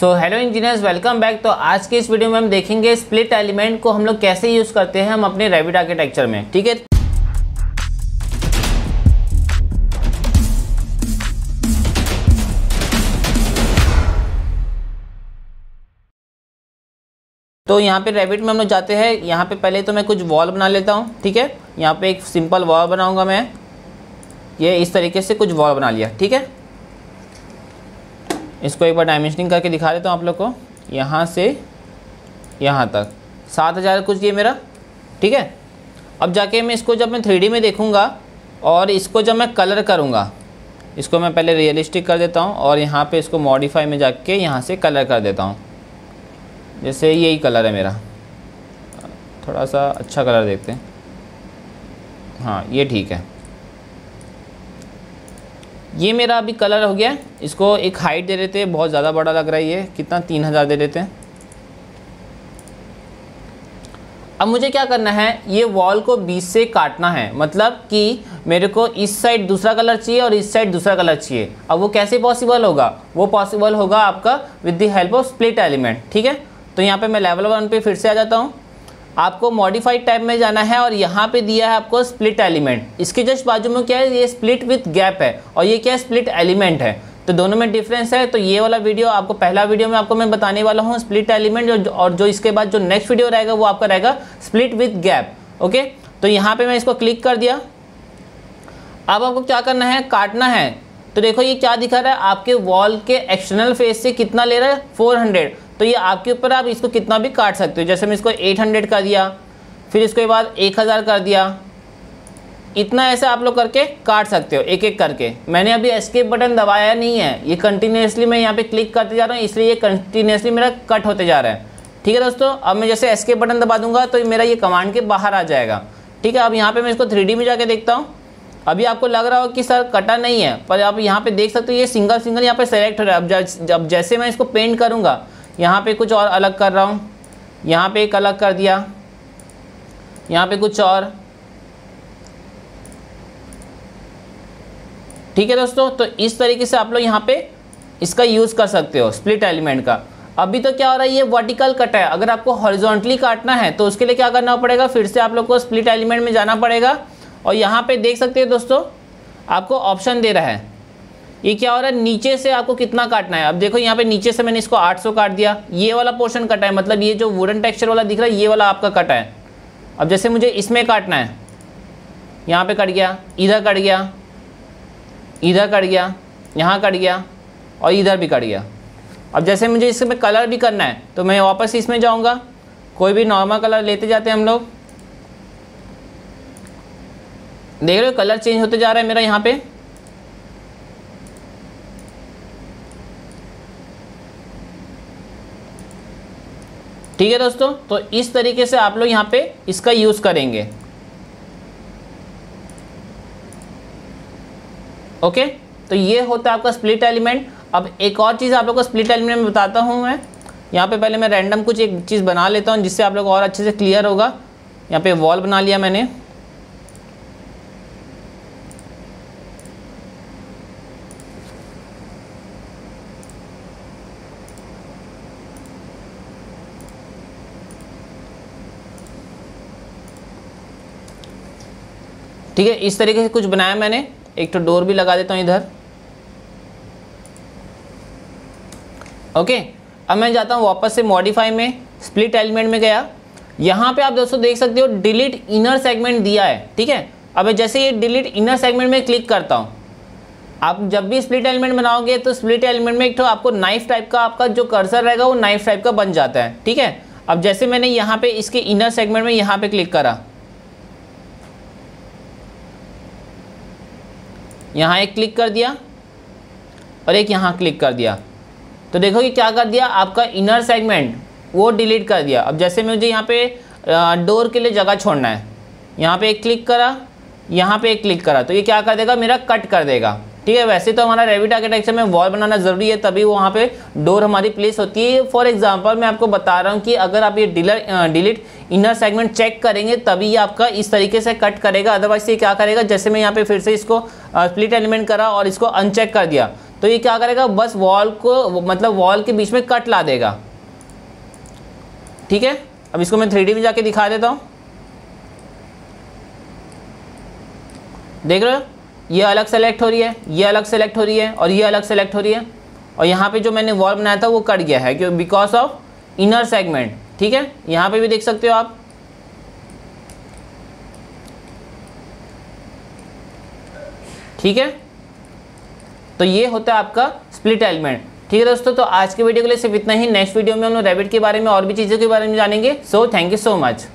So hello engineers welcome back तो आज के इस वीडियो में हम देखेंगे स्प्लिट एलिमेंट को हम लोग कैसे यूज़ करते हैं हम अपने रेविड आर्किटेक्चर में, ठीक है? तो यहाँ पे रेविट में हम लोग जाते हैं। यहाँ पे पहले तो मैं कुछ वॉल बना लेता हूँ, ठीक है? यहाँ पे एक सिंपल वॉल बनाऊँगा मैं। ये इस तरीके से कुछ वॉल बना लिया, ठीक है? इसको एक बार डायमेंशनिंग करके दिखा देता हूँ आप लोग को। यहाँ से यहाँ तक। सात हज़ार कुछ ये मेरा, ठीक है? अब जाके मैं इसको जब मैं थ्री में देखूँगा और इसको जब मैं कलर करूँगा, इसको मैं पहले रियलिस्टिक कर देता हूँ और यहाँ पे इसको मॉडिफाई में जाके यहाँ से कलर कर देता हूँ। जैसे यही कलर है मेरा। थोड़ा सा अच्छा कलर देखते हैं। हाँ ये ठीक है। ये मेरा अभी कलर हो गया। इसको एक हाइट दे देते हैं, बहुत ज़्यादा बड़ा लग रहा है ये। कितना? तीन हज़ार दे देते हैं। अब मुझे क्या करना है? ये वॉल को बीच से काटना है। मतलब कि मेरे को इस साइड दूसरा कलर चाहिए और इस साइड दूसरा कलर चाहिए। अब वो कैसे पॉसिबल होगा? वो पॉसिबल होगा आपका with the help of split element ठीक है? तो यहाँ पे मैं लेवल वन पे फिर से आ जाता हूँ। आपको मॉडिफाइड टाइप में जाना है और यहाँ पे दिया है आपको स्प्लिट एलिमेंट इसके जस्ट बाजू में क्या है? ये स्प्लिट विथ गैप है और ये क्या है? स्प्लिट एलिमेंट है. तो दोनों में डिफरेंस है तो ये वाला वीडियो आपको, पहला वीडियो में आपको मैं बताने वाला हूँ स्प्लिट एलिमेंट और जो इसके बाद जो नेक्स्ट वीडियो रहेगा वो आपका रहेगा स्प्लिट विथ गैप ओके तो यहाँ पे मैं इसको क्लिक कर दिया। अब आपको क्या करना है? काटना है। तो देखो ये क्या दिखा रहा है? आपके वॉल के एक्सटर्नल फेस से कितना ले रहा है? 400 तो ये आपके ऊपर आप इसको कितना भी काट सकते हो, जैसे मैं इसको 800 कर दिया, फिर इसके बाद 1000 कर दिया, इतना ऐसे आप लोग करके काट सकते हो एक एक करके। मैंने अभी एस्केप बटन दबाया नहीं है, ये कंटिन्यूसली मैं यहाँ पे क्लिक करते जा रहा हूँ, इसलिए ये कंटिन्यूसली मेरा कट होते जा रहा है। ठीक है दोस्तों, अब मैं जैसे एस्केप बटन दबा दूँगा तो मेरा ये कमांड के बाहर आ जाएगा। ठीक है, अब यहाँ पे मैं इसको थ्री में जाके देखता हूँ। अभी आपको लग रहा हो कि सर कटा नहीं है, पर आप यहाँ पे देख सकते हो, ये सिंगल सिंगल यहाँ पे सेलेक्ट हो रहा है। अब जैसे मैं इसको पेंट करूँगा यहाँ पे कुछ और अलग कर रहा हूँ। यहाँ पे एक अलग कर दिया। यहाँ पे कुछ और। ठीक है दोस्तों तो इस तरीके से आप लोग यहाँ पे इसका यूज़ कर सकते हो स्प्लिट एलिमेंट का। अभी तो क्या हो रहा है, ये वर्टिकल कट है। अगर आपको हॉरिजॉन्टली काटना है तो उसके लिए क्या करना पड़ेगा? फिर से आप लोग को स्प्लिट एलिमेंट में जाना पड़ेगा। और यहाँ पे देख सकते हैं दोस्तों, आपको ऑप्शन दे रहा है। ये क्या हो रहा है? नीचे से आपको कितना काटना है? अब देखो, यहाँ पे नीचे से मैंने इसको 800 काट दिया। ये वाला पोर्शन कटा है मतलब ये जो वुडन टेक्सचर वाला दिख रहा है, ये वाला आपका कटा है। अब जैसे मुझे इसमें काटना है, यहाँ पे कट गया, इधर कट गया, इधर कट गया, यहाँ कट गया और इधर भी कट गया। अब जैसे मुझे इसमें कलर भी करना है तो मैं वापस इसमें जाऊँगा। कोई भी नॉर्मल कलर लेते जाते हैं हम लोग। देख रहे हो कलर चेंज होते जा रहा है मेरा यहाँ पे। ठीक है दोस्तों? तो इस तरीके से आप लोग यहाँ पे इसका यूज़ करेंगे। ओके? तो ये होता है आपका स्प्लिट एलिमेंट अब एक और चीज़ आप लोग को स्प्लिट एलिमेंट में बताता हूँ मैं। यहाँ पे पहले मैं रैंडम कुछ एक चीज़ बना लेता हूँ जिससे आप लोग और अच्छे से क्लियर होगा। यहाँ पे वॉल बना लिया मैंने। ठीक है, इस तरीके से कुछ बनाया मैंने। एक तो डोर भी लगा देता हूँ इधर। ओके, अब मैं जाता हूँ वापस से मॉडिफाई में स्प्लिट एलिमेंट में गया। यहाँ पे आप दोस्तों देख सकते हो डिलीट इनर सेगमेंट दिया है, ठीक है? अब जैसे ये डिलीट इनर सेगमेंट में क्लिक करता हूँ, आप जब भी स्प्लिट एलिमेंट बनाओगे तो स्प्लिट एलिमेंट में एक तो आपको नाइफ टाइप का आपका जो कर्सर रहेगा वो नाइफ टाइप का बन जाता है, ठीक है? अब जैसे मैंने यहाँ पे इसके इनर सेगमेंट में यहाँ पे क्लिक करा यहाँ एक क्लिक कर दिया और एक यहाँ क्लिक कर दिया। तो देखो कि क्या कर दिया? आपका इनर सेगमेंट वो डिलीट कर दिया। अब जैसे मुझे यहाँ पे डोर के लिए जगह छोड़ना है। यहाँ पे एक क्लिक करा, यहाँ पे एक क्लिक करा। तो ये क्या कर देगा? मेरा कट कर देगा। ठीक है? वैसे तो हमारा रेविट आर्किटेक्चर में वॉल बनाना ज़रूरी है, तभी वहाँ पे डोर हमारी प्लेस होती है। फॉर एग्जांपल मैं आपको बता रहा हूँ कि अगर आप ये डिलर डिलीट इनर सेगमेंट चेक करेंगे, तभी ये आपका इस तरीके से कट करेगा। अदरवाइज़ ये क्या करेगा? जैसे मैं यहाँ पे फिर से इसको स्प्लिट एलिमेंट करा और इसको अनचेक कर दिया। तो ये क्या करेगा? बस वॉल को मतलब वॉल के बीच में कट ला देगा। ठीक है? अब इसको मैं थ्री में जाके दिखा देता हूँ। देख रहे हो? ये अलग सेलेक्ट हो रही है, ये अलग सेलेक्ट हो रही है और ये अलग सेलेक्ट हो रही है। और यहाँ पे जो मैंने वॉल बनाया था, वो कट गया है, क्यों? बिकॉज़ ऑफ़ इनर सेगमेंट ठीक है? यहाँ पे भी देख सकते हो आप। ठीक है? तो ये होता है आपका स्प्लिट एलिमेंट ठीक है दोस्तों? तो आज के वीडियो के लिए सिर्फ़ इतना ही। नेक्स्ट वीडियो में हम लोग रेबिट के बारे में और भी चीज़ों के बारे में जानेंगे। So thank you so much